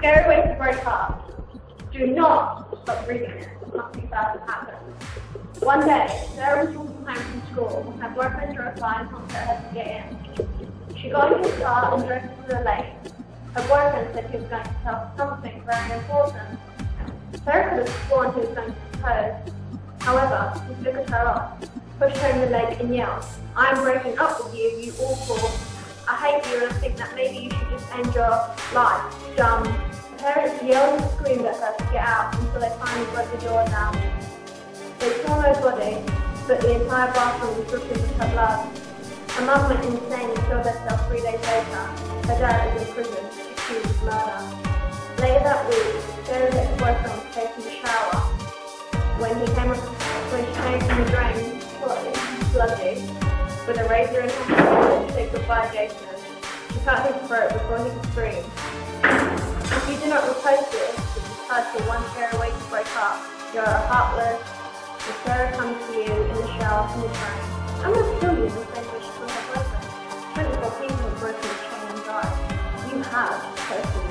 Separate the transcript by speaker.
Speaker 1: Scary ways to break up. Do not stop reading it. Nothing bad will happen. One day, Sarah was walking home from school. Her boyfriend drove by and honked at her to get in. She got in his car and drove to the lake. Her boyfriend said he was going to tell something very important. Sarah could have sworn he was going to propose. However, he flickered her off, pushed her in the lake and yelled, I'm breaking up with you, you awful. I hate you and I think that maybe you should just end your life. Dumb. Her parents yelled and screamed at her to get out until they finally broke the door down. They saw no body, but the entire bathroom was dripping with her blood. Her mum went insane and killed herself three days later. Her dad is in prison, accused of murder. Later that week, Sarah's ex-boyfriend was taking a shower. When he came up, when she came from the drain, bloody, with a razor in her hand vibrations. You can't live for it with one screen. If you do not replace it, you decide to one tear away to break up. You are heartless. The terror comes to you in the shower from the train. I'm going to kill you the same wish to my boyfriend. 24 people have broken the chain and died. You have, personally.